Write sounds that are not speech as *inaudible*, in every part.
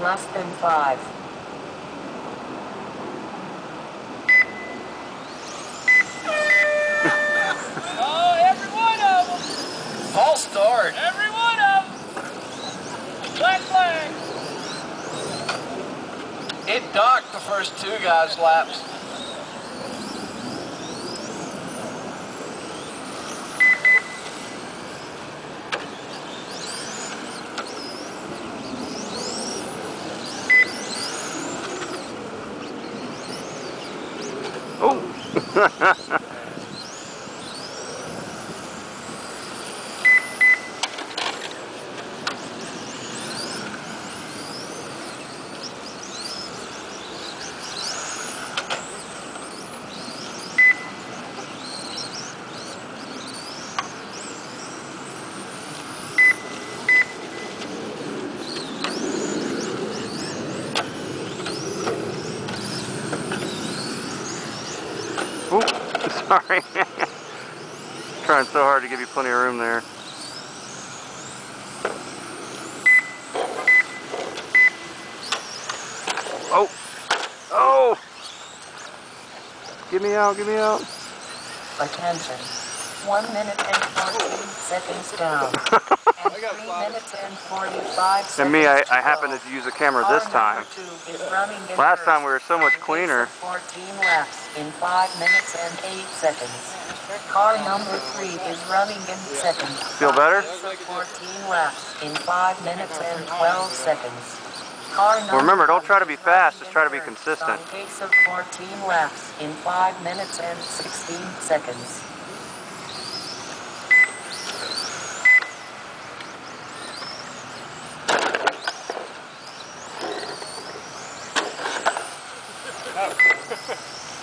less than 5. Oh, every one of them. False start. Every one of them. Black flag. It docked the first two guys' laps. Oh! *laughs* Oh, sorry. *laughs* Trying so hard to give you plenty of room there. Oh! Oh! Get me out, get me out. Attention. 1 minute and 14 seconds down. *laughs* And 3 minutes and 45 seconds And me, I, I to happen to use a camera this time. Last time we were so much cleaner. 14 laps in 5 minutes and 8 seconds. Car number 3 is running in second. Feel better? 14 laps in 5 minutes and 12 seconds. Car number remember, don't try to be fast, just try to be consistent. On pace of 14 laps in 5 minutes and 16 seconds. Really.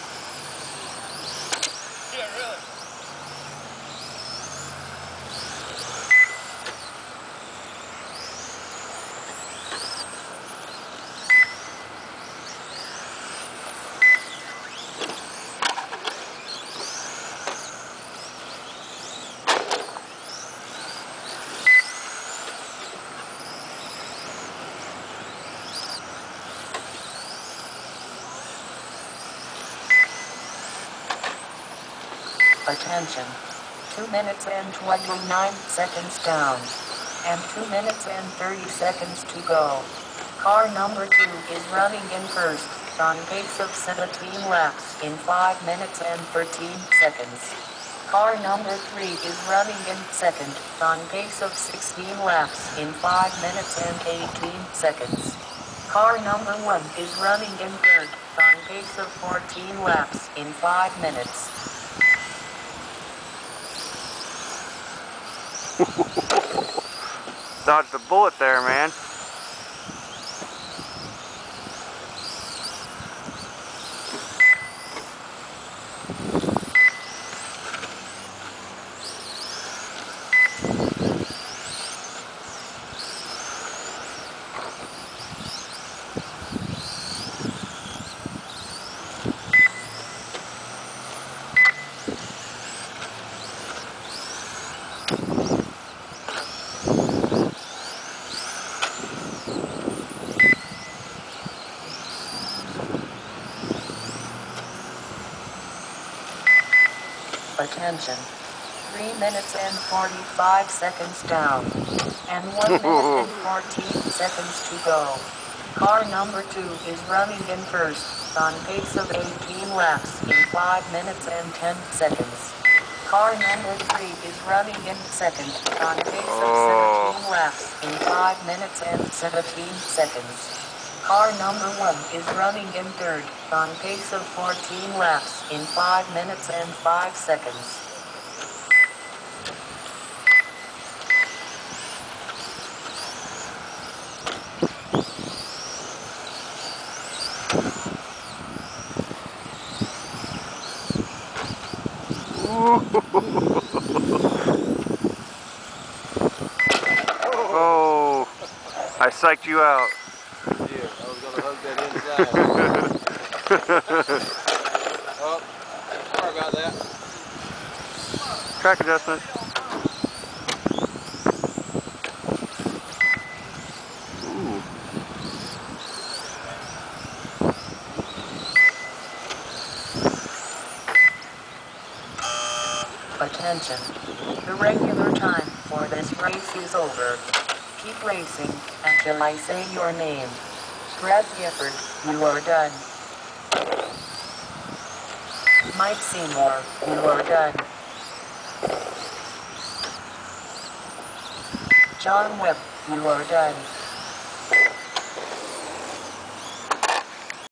Attention. 2 minutes and 29 seconds down. And 2 minutes and 30 seconds to go. Car number 2 is running in first, on pace of 17 laps in 5 minutes and 13 seconds. Car number 3 is running in second, on pace of 16 laps in 5 minutes and 18 seconds. Car number 1 is running in third, on pace of 14 laps in 5 minutes. Dodged a bullet there, man. Attention. 3 minutes and 45 seconds down. And 1 minute and *laughs* 14 seconds to go. Car number 2 is running in first, on pace of 18 laps in 5 minutes and 10 seconds. Car number 3 is running in second, on pace of Oh. 17 laps in 5 minutes and 17 seconds. Car number 1 is running in third, on pace of 14 laps in 5 minutes and 5 seconds. *laughs* Oh, I psyched you out oh, sorry about that. Track adjustment. Attention. The regular time for this race is over. Keep racing until I say your name. Brad Gifford, you are done. Mike Seymour, you are done. John Webb, you are done.